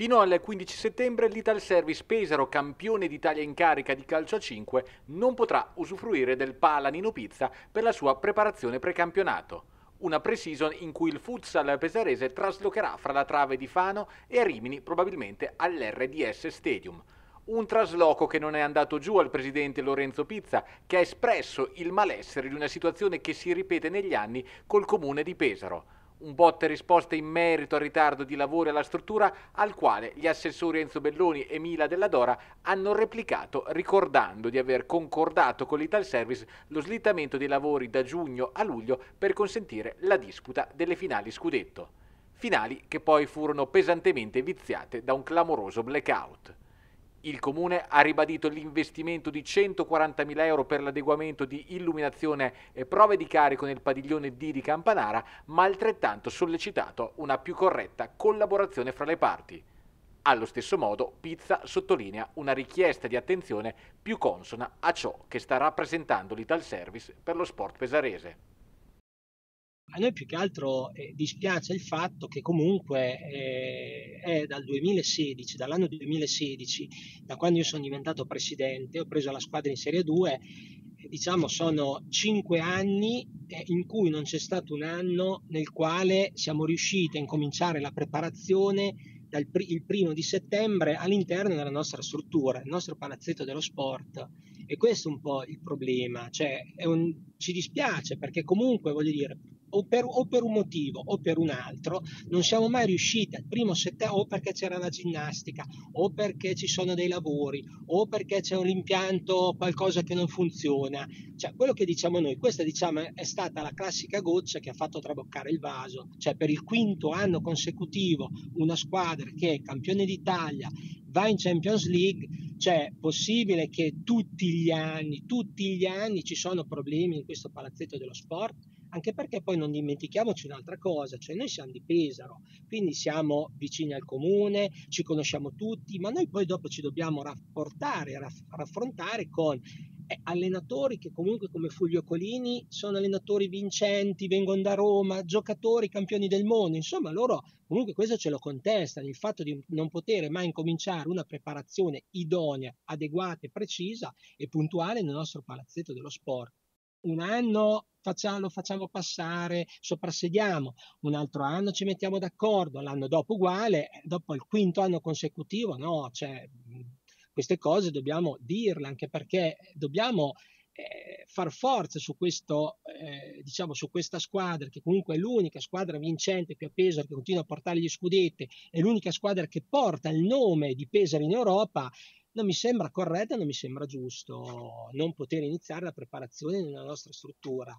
Fino al 15 settembre l'Ital Service Pesaro, campione d'Italia in carica di calcio a 5, non potrà usufruire del Pala Nino Pizza per la sua preparazione precampionato. Una pre-season in cui il futsal pesarese traslocherà fra la trave di Fano e Rimini probabilmente all'RDS Stadium. Un trasloco che non è andato giù al presidente Lorenzo Pizza, che ha espresso il malessere di una situazione che si ripete negli anni col comune di Pesaro un botte risposta in merito al ritardo di lavori alla struttura al quale gli assessori Enzo Belloni e Mila Della Dora hanno replicato ricordando di aver concordato con l'Ital Service lo slittamento dei lavori da giugno a luglio per consentire la disputa delle finali scudetto. Finali che poi furono pesantemente viziate da un clamoroso blackout. Il Comune ha ribadito l'investimento di 140.000 euro per l'adeguamento di illuminazione e prove di carico nel padiglione D di Campanara, ma altrettanto sollecitato una più corretta collaborazione fra le parti. Allo stesso modo, Pizza sottolinea una richiesta di attenzione più consona a ciò che sta rappresentando l'Ital Service per lo sport pesarese. A noi più che altro eh, dispiace il fatto che comunque eh, è dal 2016, dall'anno 2016, da quando io sono diventato presidente, ho preso la squadra in Serie 2, eh, diciamo sono cinque anni eh, in cui non c'è stato un anno nel quale siamo riusciti a incominciare la preparazione dal pr- il primo di settembre all'interno della nostra struttura, il nostro palazzetto dello sport. E questo è un po' il problema, cioè un, ci dispiace perché comunque voglio dire, o per, o per, un motivo o per un altro, non siamo mai riusciti al primo settembre o perché c'era la ginnastica o perché ci sono dei lavori o perché c'è un impianto, qualcosa che non funziona. Cioè, quello che diciamo noi, questa diciamo è stata la classica goccia che ha fatto traboccare il vaso, cioè per il quinto anno consecutivo una squadra che è campione d'Italia va in Champions League, cioè possibile che tutti gli anni, tutti gli anni ci sono problemi in questo palazzetto dello sport? Anche perché poi non dimentichiamoci un'altra cosa, cioè noi siamo di Pesaro, quindi siamo vicini al comune, ci conosciamo tutti, ma noi poi dopo ci dobbiamo rapportare, raff- raffrontare con eh, allenatori che comunque come Fulvio Colini sono allenatori vincenti, vengono da Roma, giocatori campioni del mondo, insomma loro comunque questo ce lo contestano, il fatto di non poter mai incominciare una preparazione idonea, adeguata e precisa e puntuale nel nostro palazzetto dello sport un anno facciamo, lo facciamo passare, soprassediamo, un altro anno ci mettiamo d'accordo, l'anno dopo uguale, dopo il quinto anno consecutivo, no, cioè, queste cose dobbiamo dirle anche perché dobbiamo eh, far forza su, questo, eh, diciamo, su questa squadra che comunque è l'unica squadra vincente qui a Pesaro che continua a portare gli scudetti, è l'unica squadra che porta il nome di Pesaro in Europa non mi sembra corretto, non mi sembra giusto non poter iniziare la preparazione nella nostra struttura.